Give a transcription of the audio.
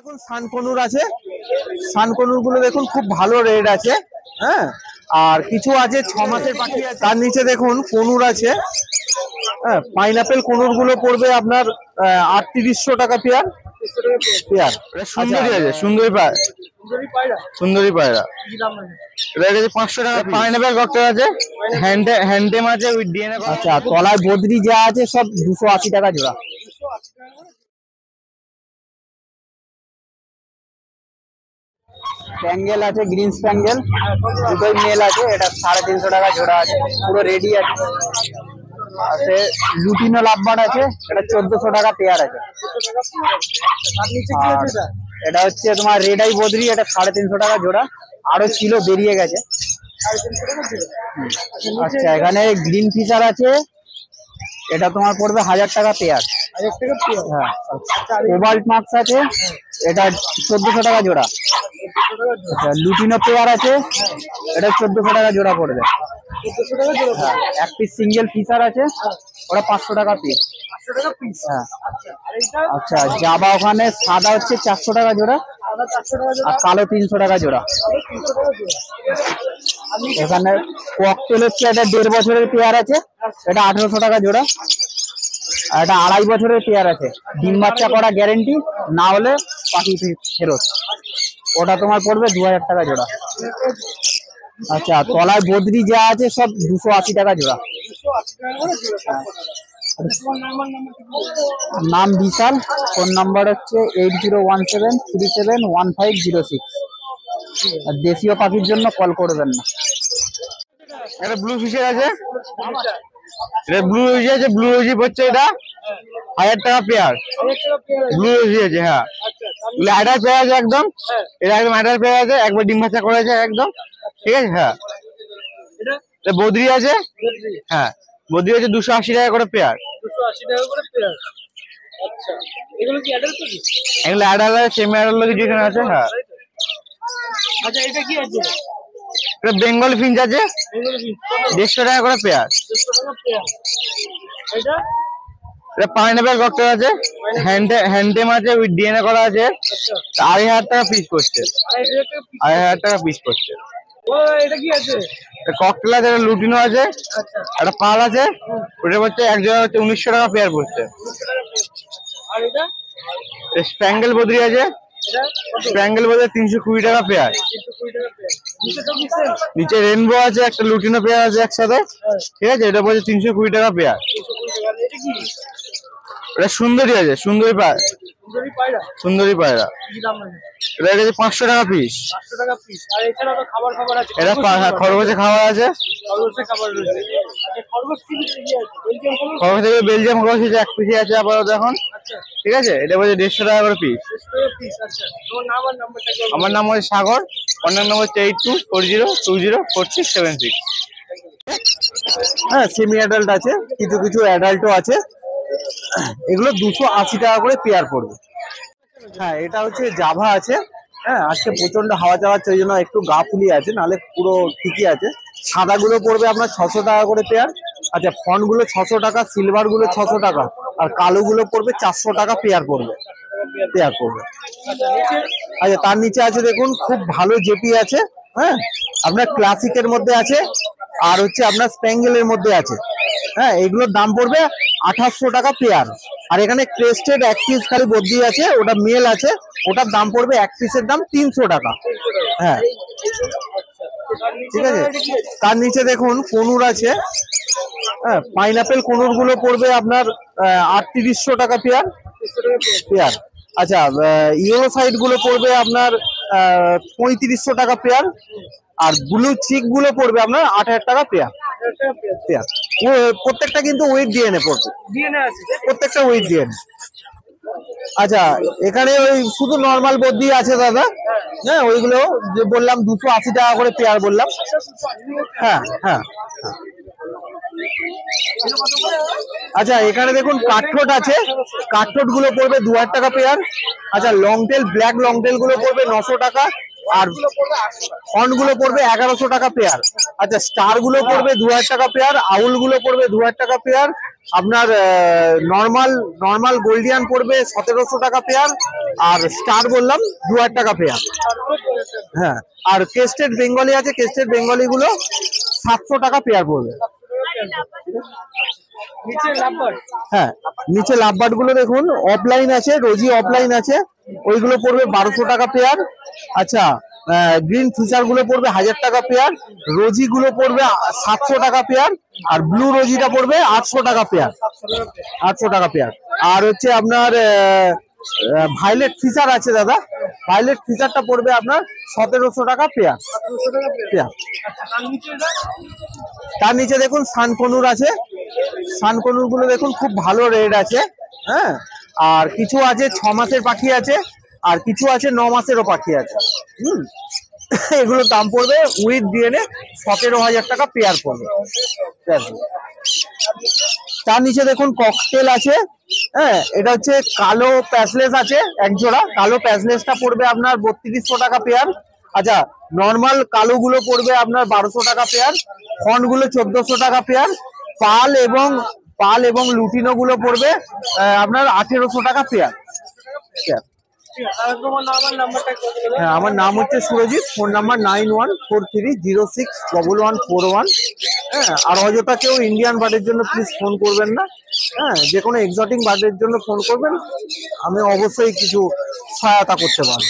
দেখুন সানকনুর আছে। সানকনুরগুলো দেখুন খুব ভালো রেট আছে হ্যাঁ? আর কিছু আছে ছ মাসের পাখি আছে। তার নিচে দেখুন কনুর আছে। হ্যাঁ পাইনাপেল কনুরগুলো পড়বে আপনার আটত্রিশশো টাকা পেয়ার। পেয়ার। সুন্দরী আছে সুন্দরী পায় সুন্দরী পায়রা। এটার কাছে পাঁচশো টাকা পাইনাপেল ককটেল আছে। হ্যান্ডে হ্যান্ডেম আছে উইথ ডিএনএ আচ্ছা তলায় বদ্রি যা আছে সব দুশো আশি টাকা জোড়া। স্প্যাঙ্গেল আছে গ্রিন স্প্যাঙ্গেল দুটোই মেল আছে, এটা সাড়ে তিনশো টাকা জোড়া আছে, পুরো রেডি আছে। আছে লুটিনো লাভবার আছে, এটা চোদ্দশো টাকা পেয়ার আছে। এটা হচ্ছে তোমার রেড আই বদ্রি, এটা সাড়ে তিনশো টাকা জোড়া। আরও ছিল, বেরিয়ে গেছে। আচ্ছা এখানে গ্রিন ফিচার আছে, এটা তোমার পড়বে হাজার টাকা পেয়ার হ্যাঁ কোবাল্ট মার্কস আছে এটা চোদ্দশো টাকা জোড়া। আচ্ছা লুটিনো পেয়ার আছে এটা চোদ্দশো টাকা জোড়া পড়বে। হ্যাঁ এক পিস সিঙ্গেল ফিচার আছে ওটা পাঁচশো টাকা পিস হ্যাঁ। আচ্ছা জাবা ওখানে সাদা হচ্ছে চারশো টাকা জোড়া আর কালো তিনশো টাকা জোড়া। এখানে ককটেল হচ্ছে এটা দেড় বছরের পেয়ার আছে এটা আঠারোশো টাকা জোড়া। আর এটা আড়াই বছরের পেয়ার আছে। ডিম বাচ্চা করা গ্যারেন্টি না হলে পাখি ফেরত। ওটা তোমার পড়বে দু হাজার টাকা জোড়া। আচ্ছা তলায় বদ্রি যা আছে সব দুশো আশি টাকা জোড়া। নাম বিশাল, ফোন নাম্বার হচ্ছে eight zero one seven three seven one five zero six. আর দেশীয় পাখির জন্য কল করবেন না। একটা ব্লু ফিশার আছে? এটা ব্লু রোজি আছে ব্লু রোজি পড়ছে এটা। হাজার টাকা পেয়ার ব্লু রোজি আছে হ্যাঁ। অ্যাডার পেয়ার আছে একদম। এটা একদম অ্যাডার পেয়ার আছে একবার ডিম ভাজা করেছে একদম। ঠিক আছে হ্যাঁ। এটা বদ্রি আছে। হ্যাঁ বদ্রি আছে দুশো আশি টাকা করে পেয়ার এগুলো অ্যাডাল আছে সেমি অ্যাডাল কিছু এখানে আছে হ্যাঁ। এটা বেঙ্গল ফিঞ্চ আছে। দেড়শো টাকা করে পেয়ার। এটা? পাইনাপেল ককটেল আছে হ্যান্ডে হ্যান্ডেম আছে উইথ ডিএনএ করা আছে। আড়াই হাজার টাকা পিস করছে আড়াই হাজার টাকা পিস করছে ককটেল আছে একটা লুটিনো আছে। একটা পাল আছে ওটা হচ্ছে এক জায়গায় হচ্ছে উনিশশো টাকা পেয়ার পড়ছে। স্প্যাঙ্গেল বদ্রি আছে। স্প্যাঙ্গেল বদ্রি তিনশো কুড়ি টাকা পেয়ার। নিচে রেনবো আছে একটা লুটিনো পেয়ার আছে একসাথে। ঠিক আছে? এটা বলছে তিনশো কুড়ি টাকা পেয়ার এটা সুন্দরী আছে সুন্দরী পায় সুন্দরী পায়রা? এটা গেছে পাঁচশো টাকা পিস এটা হ্যাঁ, খাবার আছে। খরগোশ থেকে বেলজিয়াম খরগোশ? এক পিসি আছে আপাতত এখন। ঠিক আছে? এটা বলছে দেড়শো টাকা করে পিস আমার নাম হচ্ছে সাগর। অন্যান্য নম্বর হচ্ছে eight two four zero two zero four six seven six হ্যাঁ সেমি অ্যাডাল্ট আছে কিছু কিছু অ্যাডাল্টও আছে। এগুলো দুশো আশি টাকা করে পেয়ার পড়বে। হ্যাঁ এটা হচ্ছে জাভা আছে। হ্যাঁ আজকে প্রচণ্ড হাওয়া চাওয়াচ্ছে ওই জন্য একটু গা ফুলি আছে, নাহলে পুরো ঠিকই আছে। সাদাগুলো পড়বে আপনার ছশো টাকা করে পেয়ার আচ্ছা ফন্টগুলো ছশো টাকা সিলভারগুলো ছশো টাকা, আর কালো গুলো পড়বে চারশো টাকা পেয়ার পড়বে। পেয়ার পড়বে। আচ্ছা তার নিচে আছে দেখুন, খুব ভালো জেপি আছে হ্যাঁ? আপনার ক্লাসিকের মধ্যে আছে, আর হচ্ছে আপনার স্প্যাঙ্গেলের মধ্যে আছে। হ্যাঁ এগুলোর দাম পড়বে আঠাশশো টাকা পেয়ার আর এখানে ক্রেস্টেড এক পিস খালি বদ্রি আছে, ওটা মেল আছে, ওটার দাম পড়বে এক পিসের দাম তিনশো টাকা। হ্যাঁ। ঠিক আছে? তার নিচে দেখুন, কনুর আছে। হ্যাঁ পাইনাপেল কনুরগুলো পড়বে আপনার আটত্রিশশো টাকা পেয়ার পেয়ার আচ্ছা ইয়েলো সাইডগুলো পড়বে আপনার পঁয়ত্রিশশো টাকা পেয়ার আর ব্লু চিকগুলো পড়বে আপনার আট হাজার টাকা পেয়ার পেয়ার প্রত্যেকটা কিন্তু ওয়েট ডিএনএ পড়বে প্রত্যেকটা ওয়েট ডিএনএ আচ্ছা এখানে ওই শুধু নর্মাল বদ্রি আছে দাদা। হ্যাঁ। ওইগুলো যে বললাম দুশো আশি টাকা করে পেয়ার বললাম। হ্যাঁ হ্যাঁ। হ্যাঁ। আচ্ছা এখানে দেখুন কাঠঠোট আছে। কাঠঠোটগুলো পড়বে দু হাজার টাকা পেয়ার আচ্ছা লং টেল ব্ল্যাক লং টেলগুলো পড়বে নশো টাকা। আর ফন্টগুলো পড়বে এগারোশো টাকা পেয়ার আচ্ছা স্টারগুলো পড়বে দু হাজার টাকা পেয়ার আউলগুলো পড়বে দু হাজার টাকা পেয়ার আপনার নর্মাল নর্মাল গোল্ডিয়ান পড়বে সতেরোশো টাকা পেয়ার আর স্টার বললাম দু হাজার টাকা পেয়ার হ্যাঁ আর কেস্টেড বেঙ্গলি আছে কেস্টেড বেঙ্গলি গুলো সাতশো টাকা পেয়ার পড়বে। হ্যাঁ নিচে লাভবার্ডগুলো দেখুন অফলাইন আছে রোজি অফলাইন আছে। ওইগুলো পড়বে বারোশো টাকা পেয়ার আচ্ছা গ্রিন ফিচারগুলো পড়বে হাজার টাকা পেয়ার রোজি গুলো পড়বে সাতশো টাকা পেয়ার আর ব্লু রোজিটা পড়বে আটশো টাকা পেয়ার আটশো টাকা পেয়ার আর হচ্ছে আপনার ভাইলেট ফিচার আছে দাদা। ভাইলেট ফিচারটা পড়বে আপনার সতেরোশো টাকা পেয়ার পেয়ার তার নিচে দেখুন সানকনুর আছে। সানকনুরগুলো দেখুন খুব ভালো রেট আছে। হ্যাঁ? আর কিছু আছে, ছ মাসের পাখি আছে, আর কিছু আছে, ন মাসেরও পাখি আছে। হুম? এগুলোর দাম পড়বে উইথ ডিএনএ সতেরো হাজার টাকা পেয়ার পড়বে। তার নিচে দেখুন ককটেল আছে। হ্যাঁ এটা হচ্ছে কালো প্যাসলেস আছে, এক জোড়া। কালো প্যাসলেসটা পড়বে আপনার বত্রিশশো টাকা পেয়ার। আচ্ছা নর্মাল কালো গুলো পড়বে আপনার বারোশো টাকা পেয়ার। ফনগুলো চোদ্দশো টাকা পেয়ার। পাল এবং পাল এবং লুটিনো গুলো পড়বে আপনার আঠেরোশো টাকা পেয়ার পেয়ার হ্যাঁ আমার নাম হচ্ছে Surajit phone number nine one four three zero six double one four one হ্যাঁ আর অযথা কেউ ইন্ডিয়ান বার্ডের জন্য প্লিজ ফোন করবেন না। হ্যাঁ যে কোনো এক্সটিং বার্ডের জন্য ফোন করবেন, আমি অবশ্যই কিছু সহায়তা করতে পারব।